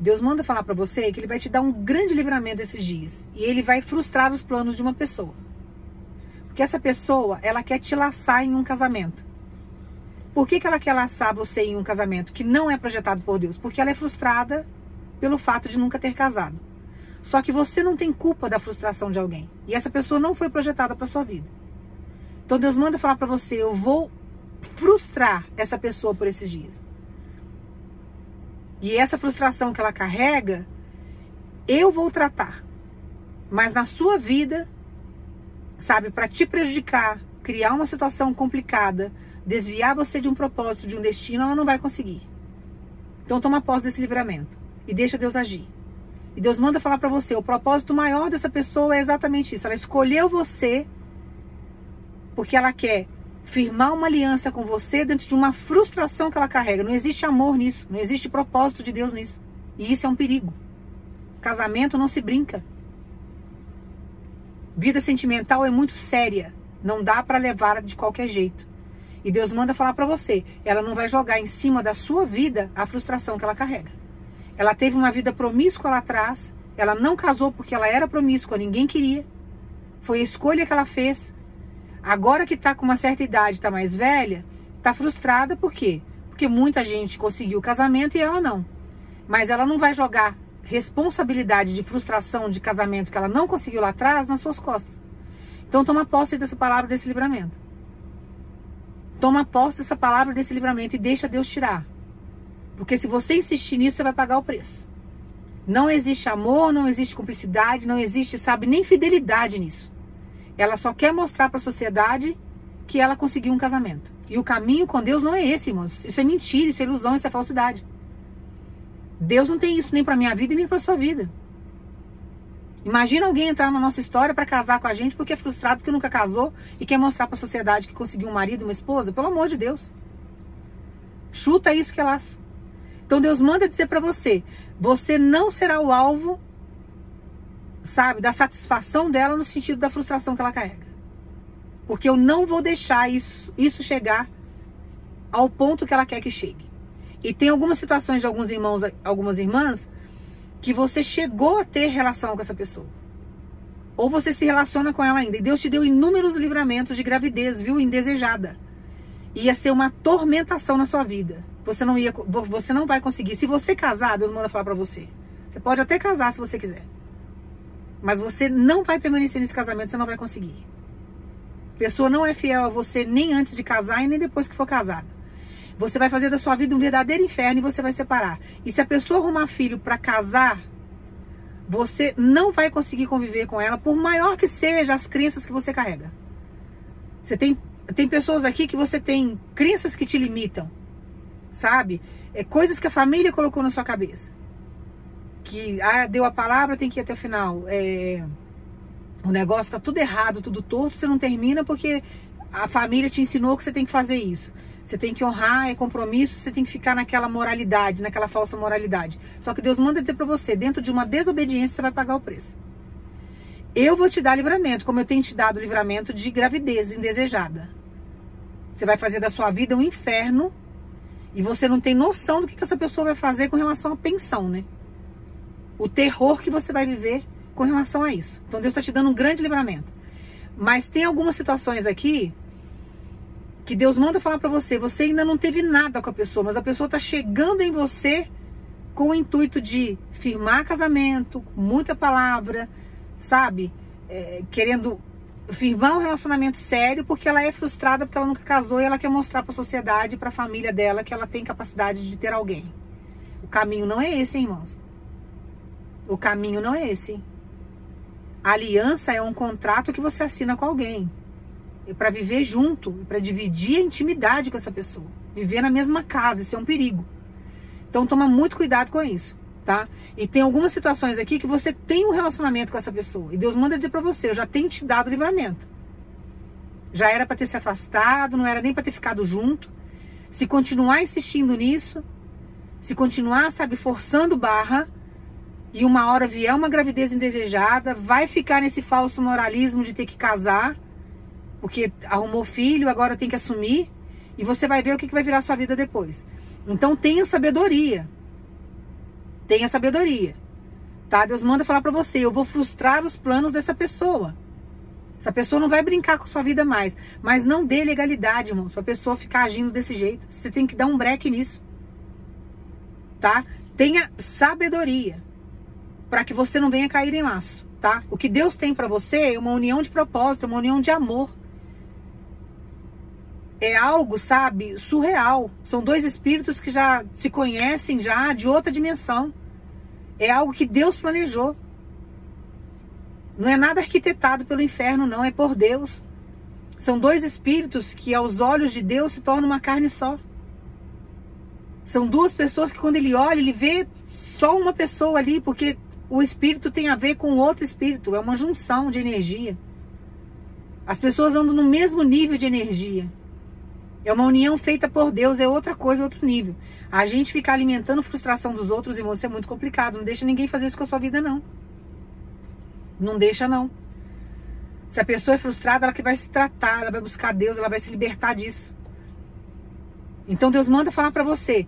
Deus manda falar para você que ele vai te dar um grande livramento esses dias e ele vai frustrar os planos de uma pessoa. Porque essa pessoa, ela quer te laçar em um casamento. Por que, que ela quer laçar você em um casamento que não é projetado por Deus? Porque ela é frustrada pelo fato de nunca ter casado. Só que você não tem culpa da frustração de alguém. E essa pessoa não foi projetada para sua vida. Então Deus manda falar para você: eu vou frustrar essa pessoa por esses dias. E essa frustração que ela carrega, eu vou tratar. Mas na sua vida, sabe, para te prejudicar, criar uma situação complicada, desviar você de um propósito, de um destino, ela não vai conseguir. Então toma posse desse livramento e deixa Deus agir. E Deus manda falar para você, o propósito maior dessa pessoa é exatamente isso. Ela escolheu você porque ela quer firmar uma aliança com você dentro de uma frustração que ela carrega. Não existe amor nisso, não existe propósito de Deus nisso. E isso é um perigo. Casamento não se brinca. Vida sentimental é muito séria, não dá para levar de qualquer jeito. E Deus manda falar para você, ela não vai jogar em cima da sua vida a frustração que ela carrega. Ela teve uma vida promíscua lá atrás, ela não casou porque ela era promíscua, ninguém queria. Foi a escolha que ela fez. Agora que está com uma certa idade, está mais velha, está frustrada por quê? Porque muita gente conseguiu o casamento e ela não. Mas ela não vai jogar responsabilidade de frustração de casamento que ela não conseguiu lá atrás nas suas costas. Então toma posse dessa palavra, desse livramento. Toma posse dessa palavra, desse livramento e deixa Deus tirar. Porque se você insistir nisso, você vai pagar o preço. Não existe amor, não existe cumplicidade, não existe, sabe, nem fidelidade nisso. Ela só quer mostrar para a sociedade que ela conseguiu um casamento. E o caminho com Deus não é esse, irmãos. Isso é mentira, isso é ilusão, isso é falsidade. Deus não tem isso nem para minha vida nem para sua vida. Imagina alguém entrar na nossa história para casar com a gente porque é frustrado porque nunca casou e quer mostrar para a sociedade que conseguiu um marido, uma esposa. Pelo amor de Deus. Chuta isso que é laço. Então Deus manda dizer para você: você não será o alvo sabe, da satisfação dela no sentido da frustração que ela carrega. Porque eu não vou deixar isso, isso chegar ao ponto que ela quer que chegue. E tem algumas situações de alguns irmãos, algumas irmãs, que você chegou a ter relação com essa pessoa. Ou você se relaciona com ela ainda. E Deus te deu inúmeros livramentos de gravidez, viu? Indesejada. Ia ser uma tormentação na sua vida. Você não ia, você não vai conseguir. Se você casar, Deus manda falar para você. Você pode até casar se você quiser. Mas você não vai permanecer nesse casamento, você não vai conseguir. A pessoa não é fiel a você nem antes de casar e nem depois que for casada. Você vai fazer da sua vida um verdadeiro inferno e você vai separar. E se a pessoa arrumar filho para casar, você não vai conseguir conviver com ela, por maior que seja as crenças que você carrega. Você tem, tem pessoas aqui que você tem crenças que te limitam, sabe? É coisas que a família colocou na sua cabeça que ah, deu a palavra, tem que ir até o final. É, o negócio está tudo errado, tudo torto, você não termina porque a família te ensinou que você tem que fazer isso. Você tem que honrar, é compromisso, você tem que ficar naquela moralidade, naquela falsa moralidade. Só que Deus manda dizer para você, dentro de uma desobediência você vai pagar o preço. Eu vou te dar livramento, como eu tenho te dado livramento de gravidez indesejada. Você vai fazer da sua vida um inferno e você não tem noção do que, que essa pessoa vai fazer com relação à pensão, né? O terror que você vai viver com relação a isso. Então Deus está te dando um grande livramento. Mas tem algumas situações aqui que Deus manda falar para você. Você ainda não teve nada com a pessoa, mas a pessoa está chegando em você com o intuito de firmar casamento, muita palavra, sabe? É, querendo firmar um relacionamento sério porque ela é frustrada porque ela nunca casou e ela quer mostrar para a sociedade, para a família dela que ela tem capacidade de ter alguém. O caminho não é esse, hein, irmãos. O caminho não é esse. A aliança é um contrato que você assina com alguém. E para viver junto, para dividir a intimidade com essa pessoa. Viver na mesma casa, isso é um perigo. Então toma muito cuidado com isso, tá? E tem algumas situações aqui que você tem um relacionamento com essa pessoa. E Deus manda dizer para você, eu já tenho te dado livramento. Já era para ter se afastado, não era nem para ter ficado junto. Se continuar insistindo nisso, se continuar, sabe, forçando barra, e uma hora vier uma gravidez indesejada, vai ficar nesse falso moralismo de ter que casar, porque arrumou filho, agora tem que assumir, e você vai ver o que vai virar sua vida depois. Então tenha sabedoria. Tenha sabedoria. Tá? Deus manda falar para você, eu vou frustrar os planos dessa pessoa. Essa pessoa não vai brincar com sua vida mais. Mas não dê legalidade, irmãos, pra pessoa ficar agindo desse jeito. Você tem que dar um break nisso. Tá? Tenha sabedoria. Para que você não venha cair em laço. Tá? O que Deus tem para você é uma união de propósito, uma união de amor. É algo, sabe, surreal. São dois espíritos que já se conhecem já de outra dimensão. É algo que Deus planejou. Não é nada arquitetado pelo inferno, não, é por Deus. São dois espíritos que, aos olhos de Deus, se tornam uma carne só. São duas pessoas que, quando ele olha, ele vê só uma pessoa ali, porque o espírito tem a ver com outro espírito, é uma junção de energia. As pessoas andam no mesmo nível de energia. É uma união feita por Deus, é outra coisa, outro nível. A gente ficar alimentando frustração dos outros, irmãos, isso é muito complicado. Não deixa ninguém fazer isso com a sua vida, não. Não deixa, não. Se a pessoa é frustrada, ela que vai se tratar, ela vai buscar Deus, ela vai se libertar disso. Então Deus manda falar para você,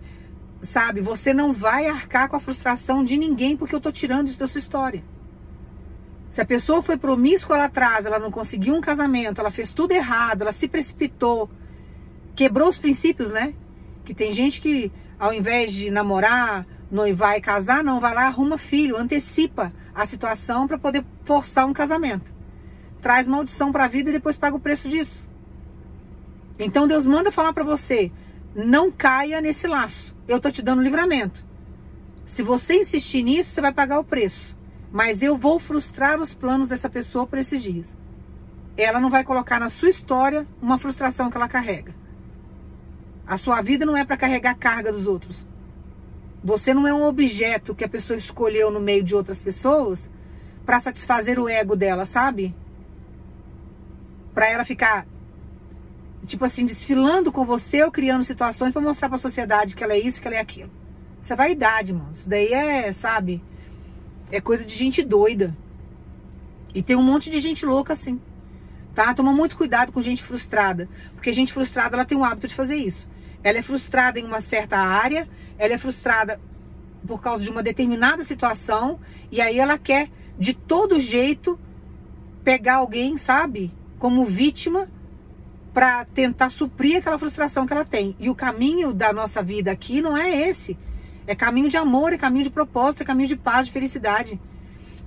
sabe? Você não vai arcar com a frustração de ninguém porque eu tô tirando isso da sua história. Se a pessoa foi promíscua lá atrás, ela não conseguiu um casamento, ela fez tudo errado, ela se precipitou, quebrou os princípios, né? Que tem gente que ao invés de namorar, noivar e casar, não vai lá arruma filho, antecipa a situação para poder forçar um casamento. Traz maldição para a vida e depois paga o preço disso. Então Deus manda falar para você: não caia nesse laço. Eu tô te dando livramento. Se você insistir nisso, você vai pagar o preço. Mas eu vou frustrar os planos dessa pessoa por esses dias. Ela não vai colocar na sua história uma frustração que ela carrega. A sua vida não é para carregar a carga dos outros. Você não é um objeto que a pessoa escolheu no meio de outras pessoas para satisfazer o ego dela, sabe? Para ela ficar tipo assim desfilando com você ou criando situações para mostrar para a sociedade que ela é isso, que ela é aquilo. Isso é vaidade, mano. Isso daí é, sabe? É coisa de gente doida. E tem um monte de gente louca assim. Tá? Toma muito cuidado com gente frustrada, porque gente frustrada ela tem o hábito de fazer isso. Ela é frustrada em uma certa área, ela é frustrada por causa de uma determinada situação e aí ela quer de todo jeito pegar alguém, sabe, como vítima para tentar suprir aquela frustração que ela tem. E o caminho da nossa vida aqui não é esse. É caminho de amor, é caminho de propósito, é caminho de paz, de felicidade.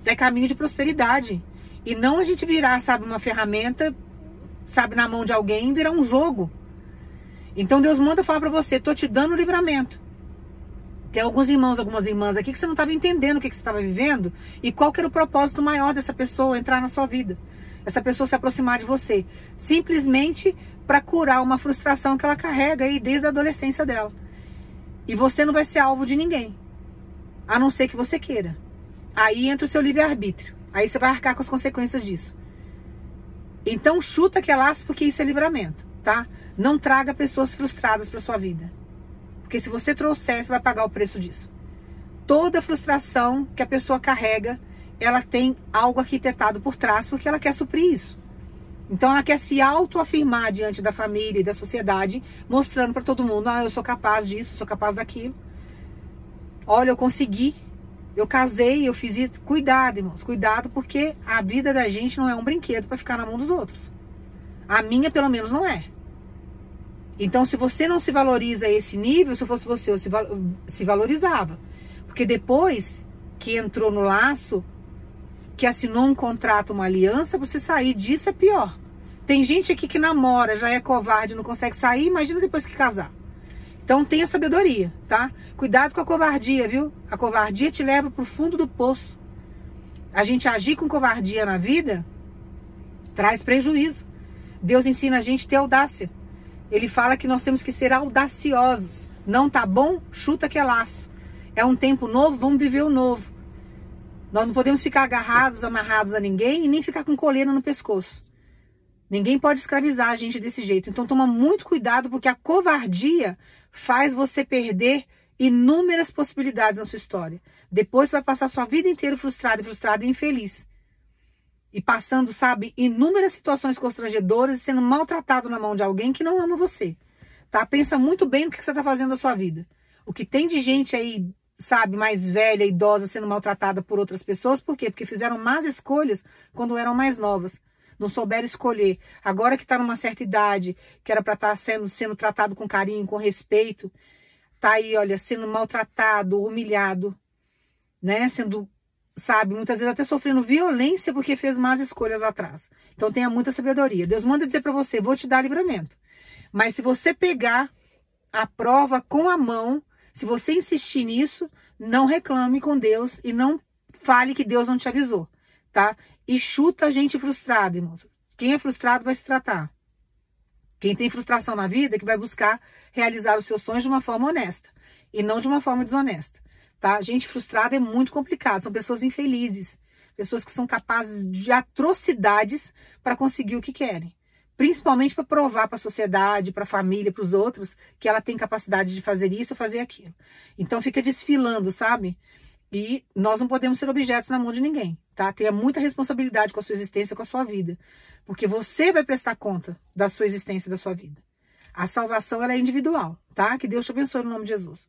É caminho de prosperidade. E não a gente virar, sabe, uma ferramenta, sabe, na mão de alguém virar um jogo. Então Deus manda falar para você, tô te dando livramento. Tem alguns irmãos, algumas irmãs aqui que você não estava entendendo o que, que você estava vivendo e qual que era o propósito maior dessa pessoa entrar na sua vida. Essa pessoa se aproximar de você. Simplesmente para curar uma frustração que ela carrega aí desde a adolescência dela. E você não vai ser alvo de ninguém. A não ser que você queira. Aí entra o seu livre-arbítrio. Aí você vai arcar com as consequências disso. Então chuta que é laço porque isso é livramento, tá? Não traga pessoas frustradas para sua vida. Porque se você trouxer, você vai pagar o preço disso. Toda frustração que a pessoa carrega, ela tem algo arquitetado por trás porque ela quer suprir isso. Então ela quer se autoafirmar diante da família e da sociedade, mostrando para todo mundo: ah, eu sou capaz disso, sou capaz daquilo. Olha, eu consegui. Eu casei, eu fiz isso. Cuidado, irmãos, cuidado, porque a vida da gente não é um brinquedo para ficar na mão dos outros. A minha, pelo menos, não é. Então, se você não se valoriza a esse nível, se fosse você, eu se, se valorizava. Porque depois que entrou no laço, que assinou um contrato, uma aliança, você sair disso é pior. Tem gente aqui que namora, já é covarde, não consegue sair, imagina depois que casar. Então tenha sabedoria, tá? Cuidado com a covardia, viu? A covardia te leva pro fundo do poço. A gente agir com covardia na vida traz prejuízo. Deus ensina a gente a ter audácia. Ele fala que nós temos que ser audaciosos. Não tá bom? Chuta que é laço. É um tempo novo, vamos viver o novo. Nós não podemos ficar agarrados, amarrados a ninguém e nem ficar com coleira no pescoço. Ninguém pode escravizar a gente desse jeito. Então toma muito cuidado porque a covardia faz você perder inúmeras possibilidades na sua história. Depois você vai passar sua vida inteira frustrado, frustrado e infeliz e passando, sabe, inúmeras situações constrangedoras e sendo maltratado na mão de alguém que não ama você. Tá? Pensa muito bem no que você está fazendo da sua vida. O que tem de gente aí sabe, mais velha, idosa, sendo maltratada por outras pessoas. Por quê? Porque fizeram más escolhas quando eram mais novas. Não souberam escolher. Agora que está numa certa idade, que era para estar tá sendo, sendo tratado com carinho, com respeito, tá aí, olha, sendo maltratado, humilhado, né? Sendo, sabe, muitas vezes até sofrendo violência porque fez más escolhas atrás. Então tenha muita sabedoria. Deus manda dizer para você, vou te dar livramento. Mas se você pegar a prova com a mão, se você insistir nisso, não reclame com Deus e não fale que Deus não te avisou, tá? E chuta a gente frustrada, irmãos. Quem é frustrado vai se tratar. Quem tem frustração na vida é que vai buscar realizar os seus sonhos de uma forma honesta e não de uma forma desonesta, tá? Gente frustrada é muito complicado, são pessoas infelizes, pessoas que são capazes de atrocidades para conseguir o que querem principalmente para provar para a sociedade, para a família, para os outros, que ela tem capacidade de fazer isso ou fazer aquilo. Então fica desfilando, sabe? E nós não podemos ser objetos na mão de ninguém, tá? Tenha muita responsabilidade com a sua existência, com a sua vida, porque você vai prestar conta da sua existência, da sua vida. A salvação ela é individual, tá? Que Deus te abençoe no nome de Jesus.